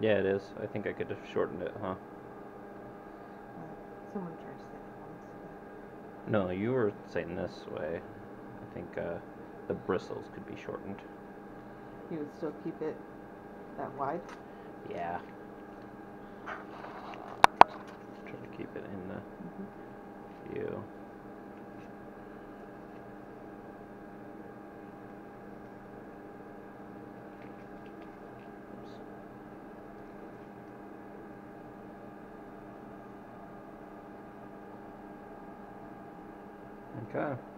Yeah, it is. I think I could have shortened it, huh? Uh, Someone tried to say that once. No, you were saying this way. I think uh, the bristles could be shortened. You would still keep it that wide? Yeah. Try to keep it in the Mhm. view. Okay.